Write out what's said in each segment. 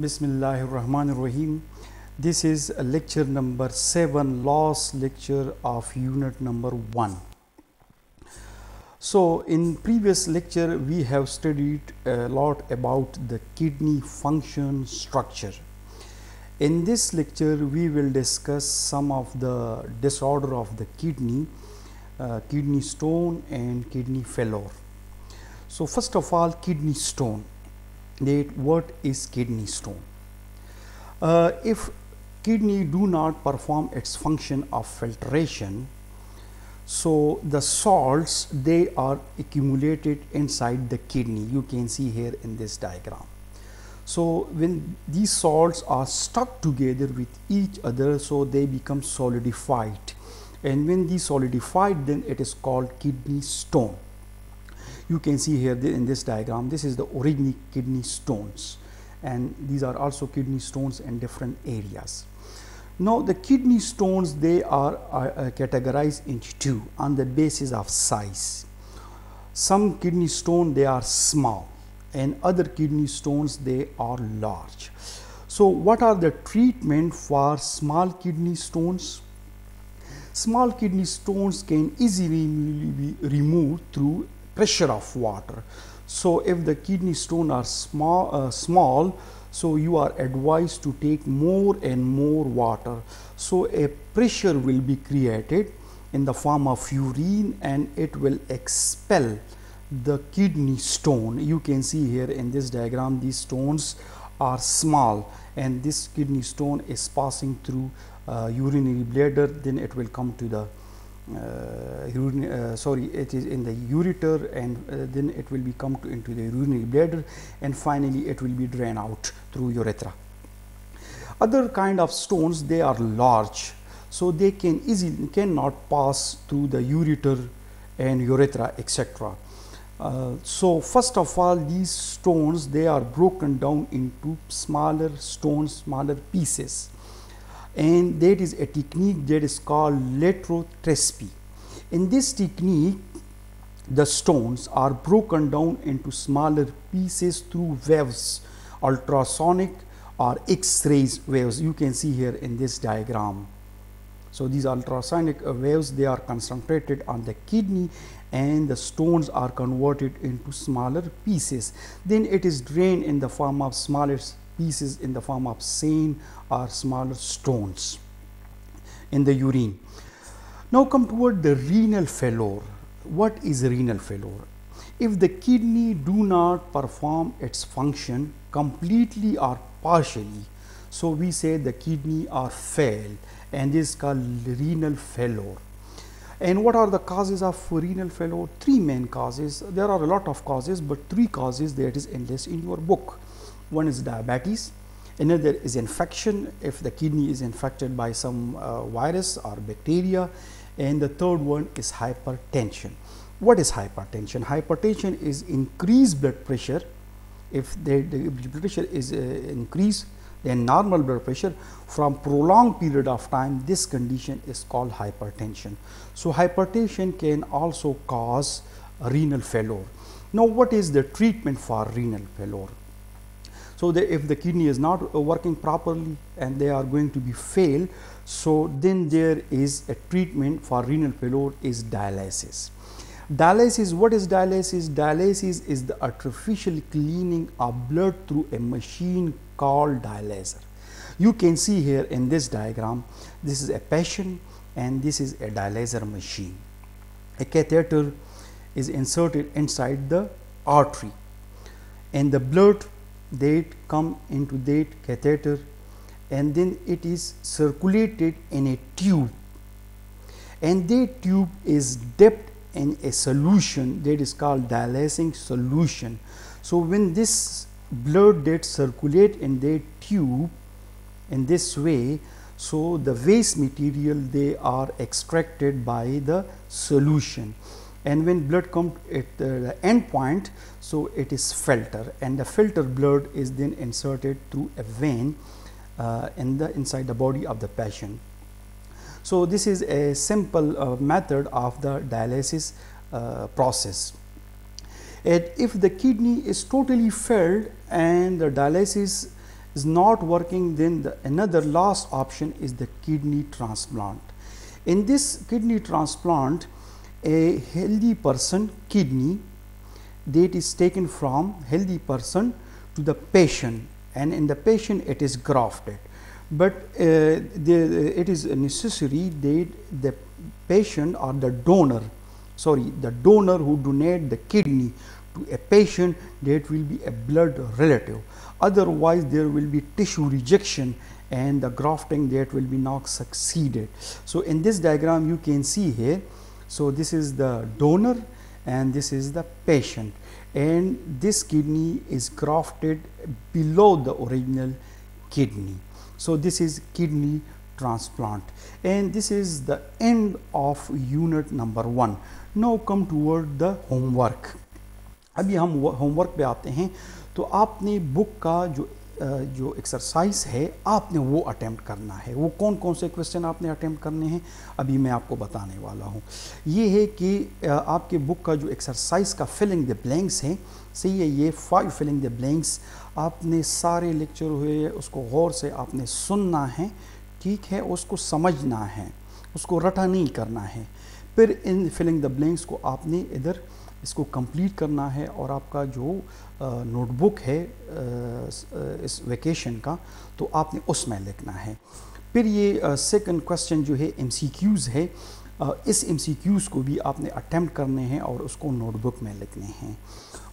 Bismillahir Rahmanir Rahim. This is lecture number 7, last lecture of unit number 1. So, in previous lecture we have studied a lot about the kidney function structure. In this lecture we will discuss some of the disorder of the kidney, uh, kidney stone and kidney failure. So, first of all kidney stone that what is kidney stone? Uh, if kidney do not perform its function of filtration so the salts they are accumulated inside the kidney. You can see here in this diagram. So when these salts are stuck together with each other so they become solidified. And when these solidified then it is called kidney stone you can see here in this diagram this is the original kidney stones and these are also kidney stones in different areas. Now the kidney stones they are, are uh, categorized into two on the basis of size. Some kidney stone they are small and other kidney stones they are large. So what are the treatment for small kidney stones? Small kidney stones can easily be removed through pressure of water. So, if the kidney stone are small, uh, small so you are advised to take more and more water. So, a pressure will be created in the form of urine and it will expel the kidney stone. You can see here in this diagram these stones are small and this kidney stone is passing through uh, urinary bladder then it will come to the urine, uh, sorry it is in the ureter and uh, then it will be come to into the urinary bladder and finally it will be drained out through urethra. Other kind of stones they are large so they can easily cannot pass through the ureter and urethra etc. Uh, so first of all these stones they are broken down into smaller stones smaller pieces and that is a technique that is called lithotripsy. In this technique, the stones are broken down into smaller pieces through waves, ultrasonic or X-rays waves. You can see here in this diagram. So these ultrasonic waves, they are concentrated on the kidney and the stones are converted into smaller pieces. Then it is drained in the form of smaller pieces in the form of sand or smaller stones in the urine. Now come toward the renal failure. What is renal failure? If the kidney do not perform its function completely or partially, so we say the kidney are failed and this is called renal failure. And what are the causes of renal failure? Three main causes. There are a lot of causes, but three causes that is endless in your book. One is diabetes, another is infection if the kidney is infected by some uh, virus or bacteria and the third one is hypertension. What is hypertension? Hypertension is increased blood pressure. If the, the blood pressure is uh, increased than normal blood pressure from prolonged period of time this condition is called hypertension. So, hypertension can also cause renal failure. Now, what is the treatment for renal failure? So, if the kidney is not uh, working properly and they are going to be failed, so then there is a treatment for renal failure is dialysis. Dialysis, what is dialysis? Dialysis is the artificial cleaning of blood through a machine called dialyzer. You can see here in this diagram, this is a patient and this is a dialyzer machine. A catheter is inserted inside the artery and the blood that come into that catheter and then it is circulated in a tube and that tube is dipped in a solution that is called dialysing solution. So, when this blood that circulate in that tube in this way, so the waste material they are extracted by the solution and when blood comes at the end point so it is filter. And the filtered blood is then inserted through a vein uh, in the inside the body of the patient. So this is a simple uh, method of the dialysis uh, process. And if the kidney is totally filled and the dialysis is not working then the another last option is the kidney transplant. In this kidney transplant a healthy person kidney that is taken from healthy person to the patient. And in the patient it is grafted. But uh, the, it is necessary that the patient or the donor sorry the donor who donate the kidney to a patient that will be a blood relative. Otherwise there will be tissue rejection and the grafting that will be not succeeded. So in this diagram you can see here so this is the donor and this is the patient and this kidney is grafted below the original kidney so this is kidney transplant and this is the end of unit number one now come toward the homework अभी हम homework पे आते हैं तो आपने book का जो जो एक्सरसाइज है, आपने वो अटैम्प्ट करना है। वो कौन कौन से क्वेश्चन आपने अटेम्प्ट करने हैं, अभी मैं आपको बताने वाला हूँ। ये है कि आपके बुक का जो एक्सरसाइज का फिलिंग द ब्लैंक्स है, सही है ये फाइव फिलिंग द ब्लैंक्स आपने सारे लेक्चर हुए, उसको गौर से आपने सुनना है, ठीक है, उसको समझना है, उसको रटा नहीं करना है। फिर इन फिलिंग द ब्लैंक्स को आपने इधर इसको कंप्लीट करना है और आपका जो नोटबुक है इस वेकेशन का तो आपने उसमें लिखना है। फिर ये सेकंड क्वेश्चन जो है एमसीक्यूज़ है। इस एमसीक्यूज़ को भी आपने अटेम्प्ट करने हैं और उसको नोटबुक में लिखने हैं।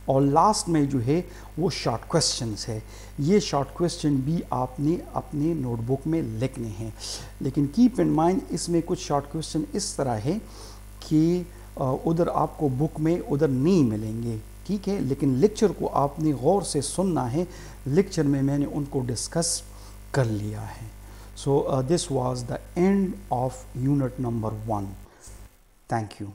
और लास्ट में जो है, वो शॉर्ट क्वेश्चंस है। ये शॉर्ट क्वेश्चन भी आपने अपने नोटबुक में लिखने हैं। लेकिन कीप इन माइंड इसमें कुछ शॉर्ट क्वेश्चन इस तरह है कि उधर आपको बुक में, उधर नहीं मिलेंगे। ठीक है? लेकिन लेक्चर को आपने गौर से सुनना है। लेक्चर में मैंने उनको डिस्कस कर लिया है। So this was the end of unit number one thank you